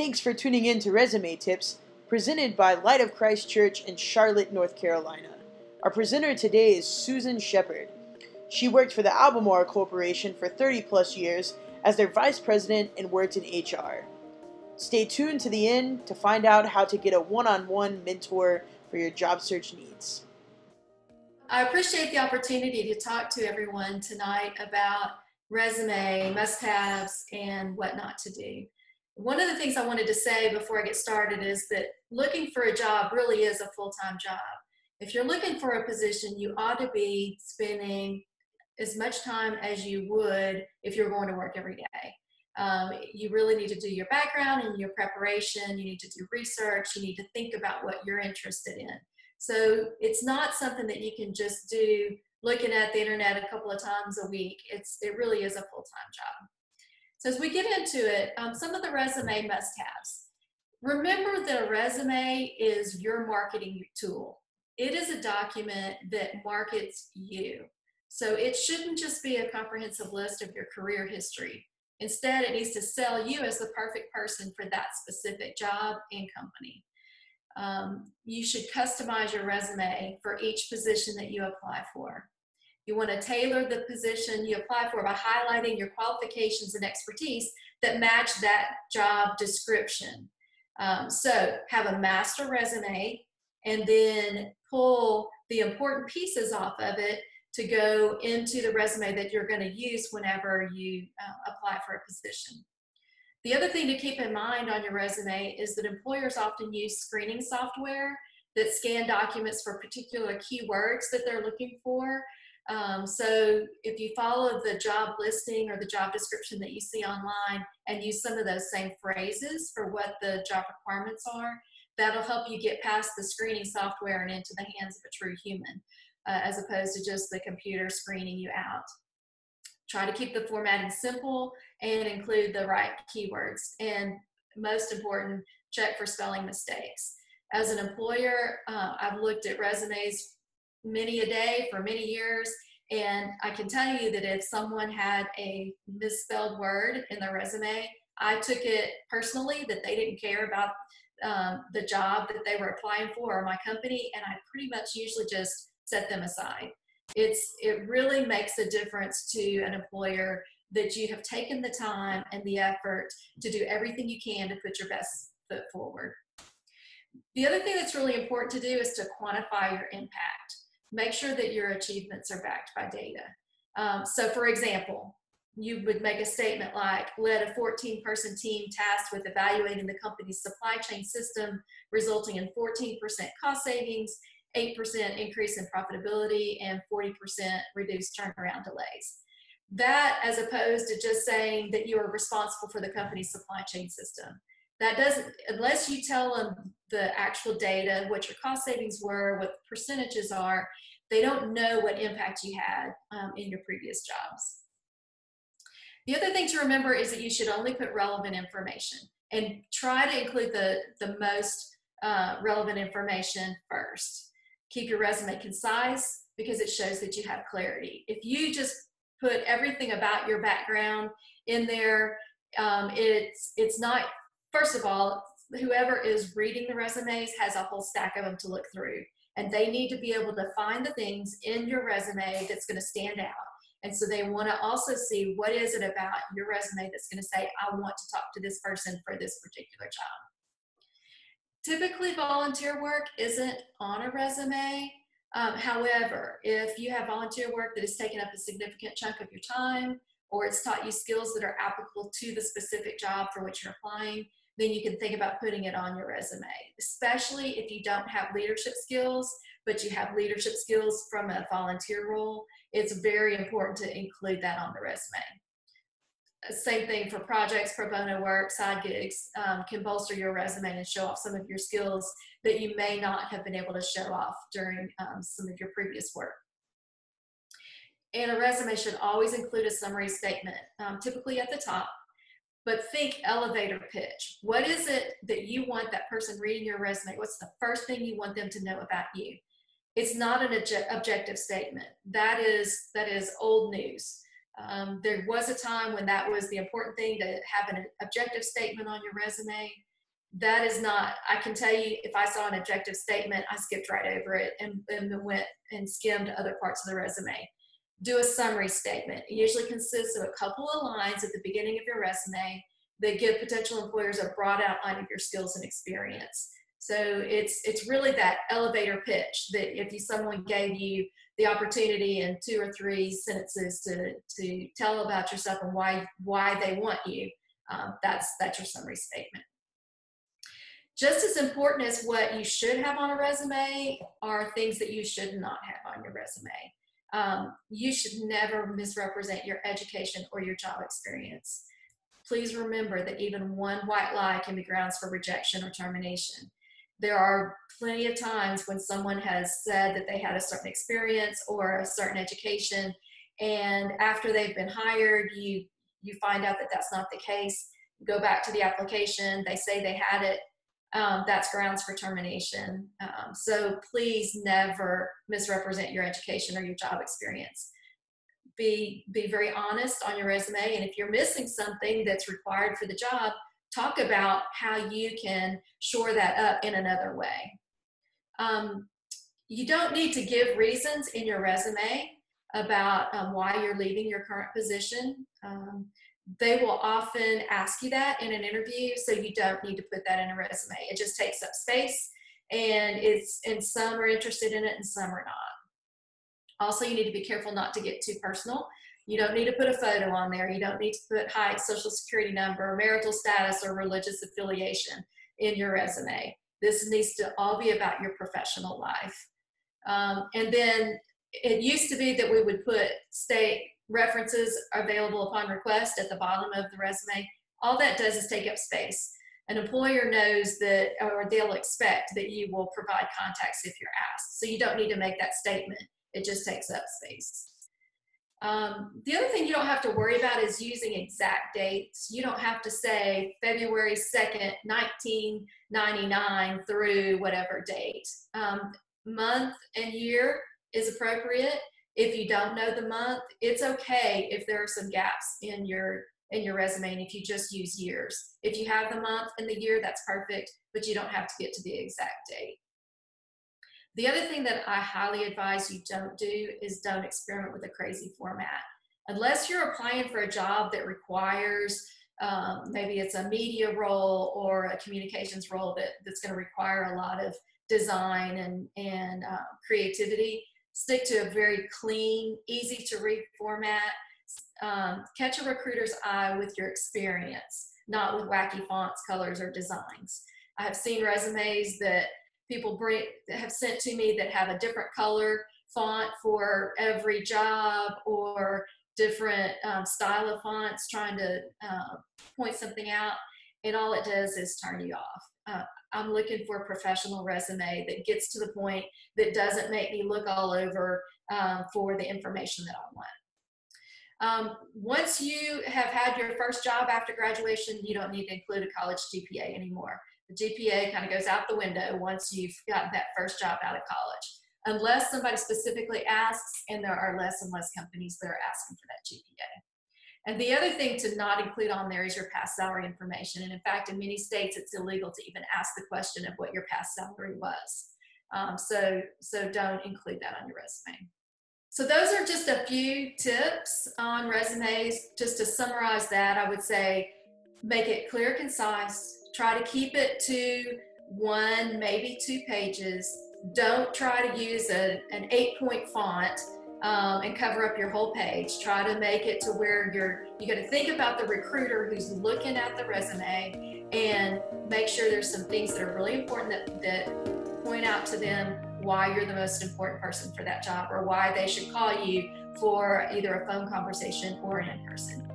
Thanks for tuning in to Resume Tips, presented by Light of Christ Church in Charlotte, North Carolina. Our presenter today is Susan Shepherd. She worked for the Albemarle Corporation for 30 plus years as their vice president and worked in HR. Stay tuned to the end to find out how to get a one on one mentor for your job search needs. I appreciate the opportunity to talk to everyone tonight about resume, must haves, and what not to do. One of the things I wanted to say before I get started is that looking for a job really is a full time job. If you're looking for a position, you ought to be spending as much time as you would if you're going to work every day. Um, you really need to do your background and your preparation. You need to do research. You need to think about what you're interested in. So it's not something that you can just do looking at the internet a couple of times a week. It's it really is a full time job. So as we get into it, um, some of the resume must haves. Remember that a resume is your marketing tool. It is a document that markets you. So it shouldn't just be a comprehensive list of your career history. Instead, it needs to sell you as the perfect person for that specific job and company. Um, you should customize your resume for each position that you apply for. You want to tailor the position you apply for by highlighting your qualifications and expertise that match that job description. Um, so have a master resume and then pull the important pieces off of it to go into the resume that you're going to use whenever you uh, apply for a position. The other thing to keep in mind on your resume is that employers often use screening software that scan documents for particular keywords that they're looking for. Um, so if you follow the job listing or the job description that you see online and use some of those same phrases for what the job requirements are, that'll help you get past the screening software and into the hands of a true human uh, as opposed to just the computer screening you out. Try to keep the formatting simple and include the right keywords. And most important, check for spelling mistakes. As an employer, uh, I've looked at resumes many a day for many years, and I can tell you that if someone had a misspelled word in their resume, I took it personally that they didn't care about um, the job that they were applying for or my company, and I pretty much usually just set them aside. It's, it really makes a difference to an employer that you have taken the time and the effort to do everything you can to put your best foot forward. The other thing that's really important to do is to quantify your impact. Make sure that your achievements are backed by data. Um, so, for example, you would make a statement like led a 14 person team tasked with evaluating the company's supply chain system resulting in 14% cost savings 8% increase in profitability and 40% reduced turnaround delays. That, as opposed to just saying that you are responsible for the company's supply chain system. That doesn't, unless you tell them the actual data, what your cost savings were, what the percentages are, they don't know what impact you had um, in your previous jobs. The other thing to remember is that you should only put relevant information and try to include the, the most uh, relevant information first keep your resume concise because it shows that you have clarity. If you just put everything about your background in there, um, it's it's not. First of all, whoever is reading the resumes has a whole stack of them to look through, and they need to be able to find the things in your resume that's going to stand out. And so they want to also see what is it about your resume that's going to say, I want to talk to this person for this particular job. Typically, volunteer work isn't on a resume. Um, however, if you have volunteer work that has taken up a significant chunk of your time, or it's taught you skills that are applicable to the specific job for which you're applying, then you can think about putting it on your resume, especially if you don't have leadership skills, but you have leadership skills from a volunteer role. It's very important to include that on the resume same thing for projects, pro bono work, side gigs um, can bolster your resume and show off some of your skills that you may not have been able to show off during um, some of your previous work. And a resume should always include a summary statement, um, typically at the top, but think elevator pitch. What is it that you want that person reading your resume? What's the first thing you want them to know about you? It's not an objective statement. That is, that is old news. Um, there was a time when that was the important thing to have an objective statement on your resume. that is not, I can tell you if I saw an objective statement, I skipped right over it and, and went and skimmed other parts of the resume. Do a summary statement. It usually consists of a couple of lines at the beginning of your resume that give potential employers a broad outline of your skills and experience. So it's it's really that elevator pitch that if you, someone gave you the opportunity in two or three sentences to to tell about yourself and why why they want you, um, that's that's your summary statement. Just as important as what you should have on a resume are things that you should not have on your resume. Um, you should never misrepresent your education or your job experience. Please remember that even one white lie can be grounds for rejection or termination. There are plenty of times when someone has said that they had a certain experience or a certain education, and after they've been hired, you you find out that that's not the case. Go back to the application. They say they had it, um, that's grounds for termination. Um, so please never misrepresent your education or your job experience. Be, be very honest on your resume, and if you're missing something that's required for the job, talk about how you can shore that up in another way. Um, you don't need to give reasons in your resume about um, why you're leaving your current position. Um, they will often ask you that in an interview, so you don't need to put that in a resume. It just takes up space, and it's and some are interested in it and some are not. Also, you need to be careful not to get too personal. You don't need to put a photo on there. You don't need to put height, social security number, marital status, or religious affiliation in your resume. This needs to all be about your professional life. Um, and then it used to be that we would put state references available upon request at the bottom of the resume. All that does is take up space. An employer knows that, or they'll expect that you will provide contacts if you're asked. So you don't need to make that statement. It just takes up space. Um, the other thing you don't have to worry about is using exact dates. You don't have to say February 2nd, 1999 through whatever date. Um, month and year is appropriate if you don't know the month, it's okay if there are some gaps in your in your resume and if you just use years. If you have the month and the year, that's perfect, but you don't have to get to the exact date. The other thing that I highly advise you don't do is don't experiment with a crazy format. Unless you're applying for a job that requires um, maybe it's a media role or a communications role that, that's going to require a lot of design and, and uh, creativity, stick to a very clean, easy to read format. Um, catch a recruiter's eye with your experience, not with wacky fonts, colors, or designs. I have seen resumes that people bring that have sent to me that have a different color font for every job or different um, style of fonts trying to uh, point something out and all it does is turn you off uh, I'm looking for a professional resume that gets to the point that doesn't make me look all over um, for the information that I want. Um, once you have had your first job after graduation, you don't need to include a college GPA anymore. The GPA kind of goes out the window once you've gotten that first job out of college, unless somebody specifically asks, and there are less and less companies that are asking for that GPA. And the other thing to not include on there is your past salary information. And in fact, in many states, it's illegal to even ask the question of what your past salary was. Um, so, so don't include that on your resume. So those are just a few tips on resumes. Just to summarize that, I would say make it clear, concise. Try to keep it to one, maybe two pages. Don't try to use a, an eight point font um, and cover up your whole page. Try to make it to where you're you got to think about the recruiter who's looking at the resume and make sure there's some things that are really important that, that point out to them why you're the most important person for that job or why they should call you for either a phone conversation or an in-person interview.